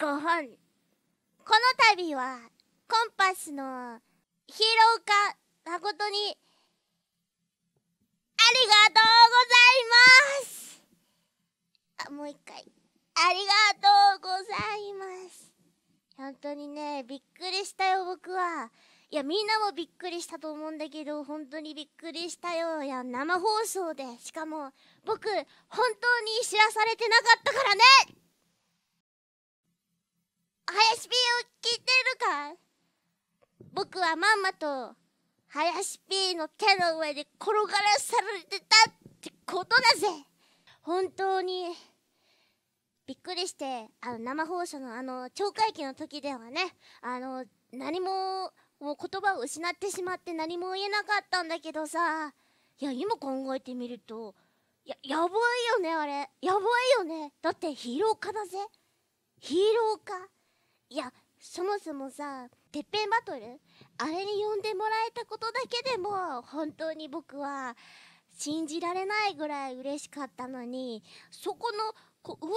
5本この度はコンパスのヒーロー化誠にありがとうございます。あもう一回。ありがとうございます。本当にねびっくりしたよ僕は。いやみんなもびっくりしたと思うんだけど本当にびっくりしたよ。いや生放送で。しかも僕本当に知らされてなかったからね。林 P を聞いてるか僕はまんまと林 P の手の上で転がらされてたってことだぜ。本当にびっくりしてあの生放送のあの超会期の時ではねあの何ももう言葉を失ってしまって何も言えなかったんだけどさ。いや今考えてみるとややばいよねあれ。やばいよね。だってヒーロー化だぜ。ヒーロー化いやそもそもさてっぺんバトル？あれに呼んでもらえたことだけでも本当に僕は信じられないぐらい嬉しかったのにそこのこ上回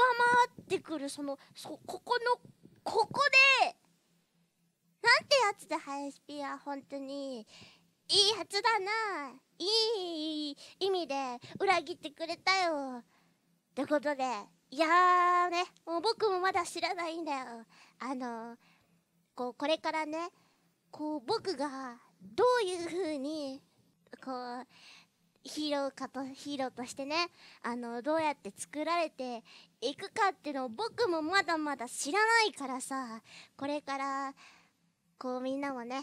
ってくるそのそここのここでなんてやつだ林ピア本当に。いいやつだな。いい意味で裏切ってくれたよ。ってことでいやーねもう僕もまだ知らないんだよ。あのこうこれからねこう僕がどういう風にこうヒーローかとヒーローとしてねあのどうやって作られていくかっていうのを僕もまだまだ知らないからさこれからこうみんなもね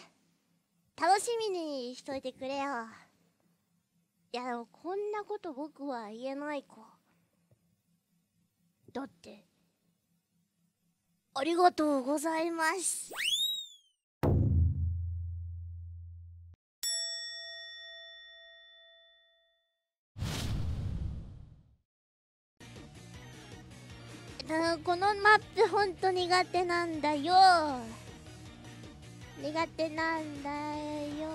楽しみにしといてくれよ。いやでもこんなこと僕は言えないかだって。ありがとうございます。このマップほんと苦手なんだよ。苦手なんだよ。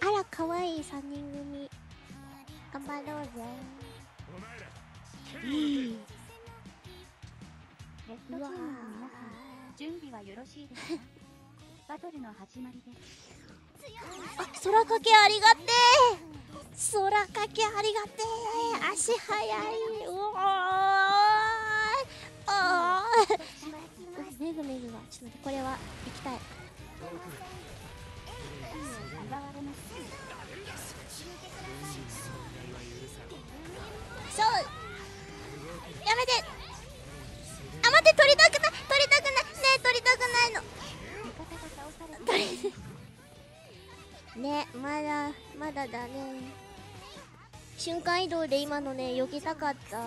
あらかわいい3人組。頑張ろうぜ。いいレッドチームの皆さん、準備はよろしいですかバトルの始まりです。あ空かけありがてえ空かけありがてえ足速いうおーあーメグメグがちょっと待ってこれは行きたい奪われます。瞬間移動で今のね避けたかった。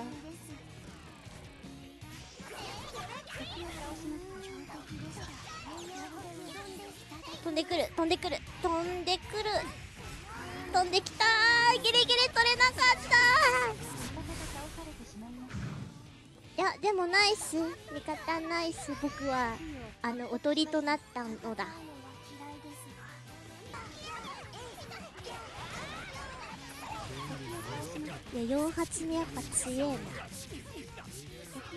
飛んでくる飛んでくる飛んでくる。飛んできたーギリギリ取れなかった。い。やでもナイス。味方ナイス。僕はあのおとりとなったのだ。いや4発目やっぱ強えな。敵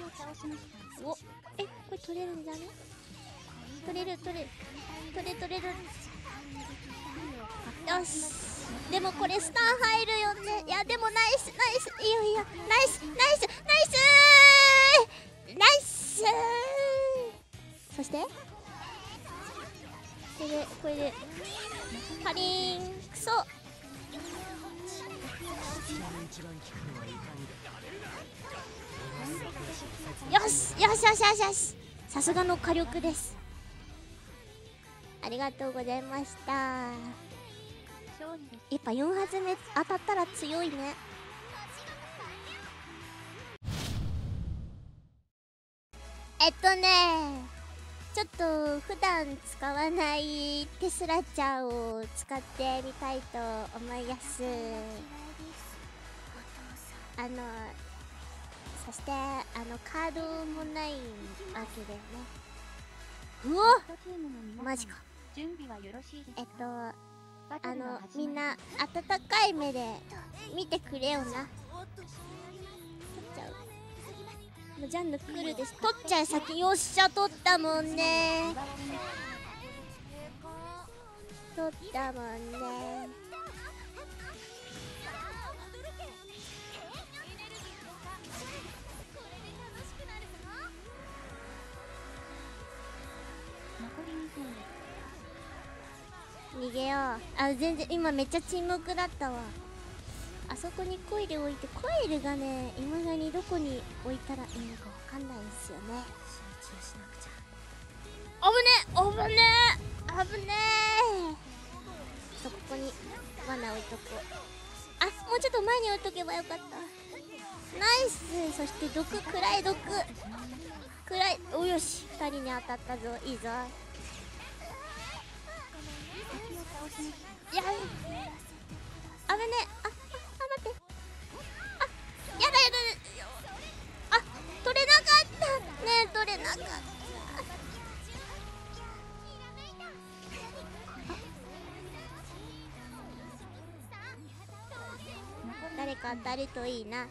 を倒しました。おえこれ取れるんじゃね？取れる取れる。取れ取れる。よし。でもこれスタン入るよね。いやでもナイスナイス。いいよいいよナイスナイスナイス！ナイス！そして？これでこれで。パリーン。クソ。よしよしよしよし。よしさすがの火力です。ありがとうございました。やっぱ4発目当たったら強いね。えっとねちょっと普段使わないテスラちゃんを使ってみたいと思います。あのそしてあのカードもないわけでね。うおマジか。準備はよろしいですか？えっとあのみんな温かい目で見てくれよな。取っちゃう。もうジャンヌ来るです取っちゃえ先よっしゃ取ったもんね。取ったもんねげよう。あ全然今めっちゃ沈黙だったわ。あそこにコイル置いてコイルがねいまだにどこに置いたらいいのかわかんないんですよね。集中しなくちゃ。危ね危ね危ねそうここに罠置いとこう。あもうちょっと前に置いとけばよかった。ナイス。そして毒暗い毒。暗いおよし。2人に当たったぞ。いいぞやべ危ねあああ待って。あやだやだあ取れなかった。ね取れなかった。誰か当たるといいな。や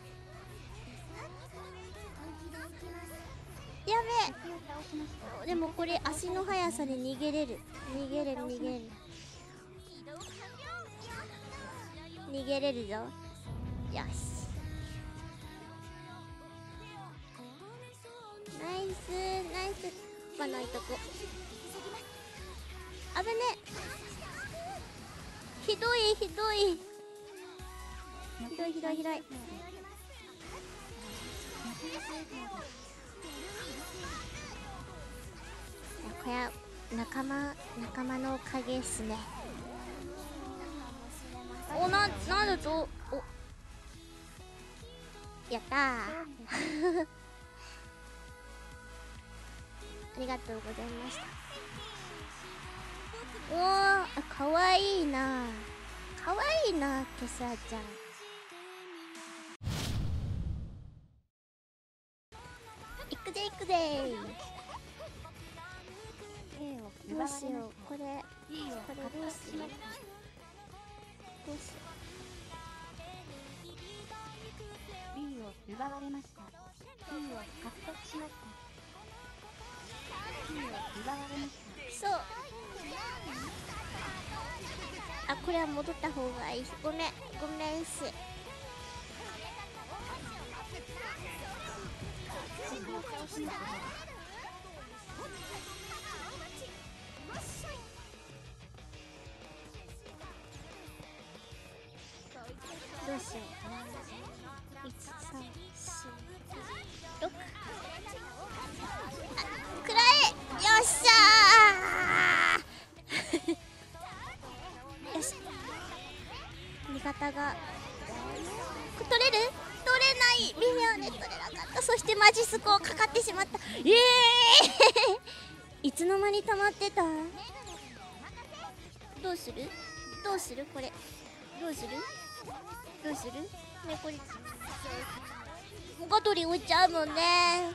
べえ。でもこれ足の速さで逃げれる。逃げれる逃げれる。逃げれるぞ。よし。ナイスナイス。他ないとこ。危ねひどいひどい。ひどいひどいひどい。これは仲間仲間のおかげっすね。おななんだとお。やったー。ありがとうございました。おーあかわいいなかわいいなケサちゃん。行くぜ行くぜ。どうしよう。これこれ獲どうしましたどうしよ B を奪われました。B を獲得しました。B を奪われましたうそう。あこれは戻った方がいい。ごめん。ごめんし敵を倒しました味方が。取れる？取れない。微妙に取れなかった。そしてマジスコかかってしまった。ええー、いつの間に溜まってた？どうする？どうする？これ。どうする？どうする？ねこれガトリ置いちゃうもんね。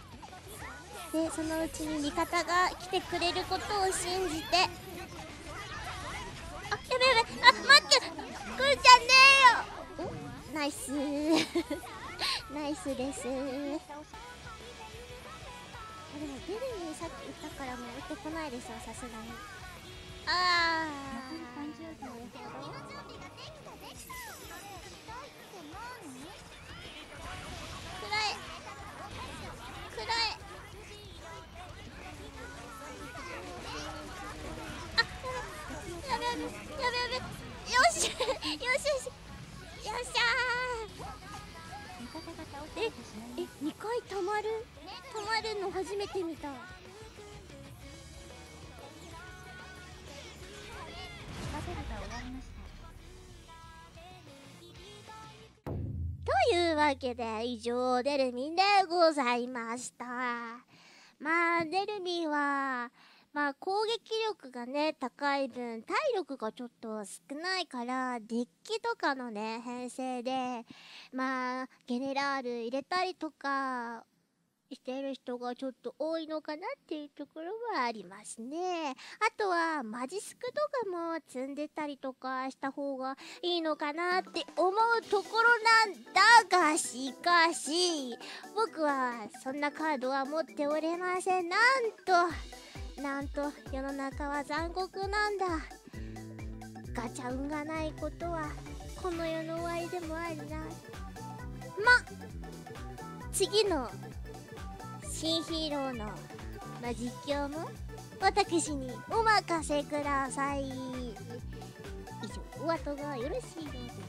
でそのうちに味方が来てくれることを信じて。べべあ待って。来るんじゃねえよおナイス。ナイスです。あでもベルにさっき言ったからもう打ってこないでしょさすがに。あ残りー30秒ですくらえくらえあやべやべやべやべやべよしよしよしよっしゃ味方が倒さー。れてえ2回たまる？たまるの初めて見たバトルが終わりました。というわけで以上デルミンでございました。まあデルミンはまあ攻撃力がね高い分体力がちょっと少ないからデッキとかのね編成でまあゲネラール入れたりとかしてる人がちょっと多いのかなっていうところはありますね。あとはマジスクとかも積んでたりとかした方がいいのかなって思うところなんだがしかし僕はそんなカードは持っておれません。なんとなんと世の中は残酷なんだ。ガチャ運がないことはこの世の終わりでもあるな。ま次の新ヒーローの、ま、実況も私にお任せください以上お後がよろしいようで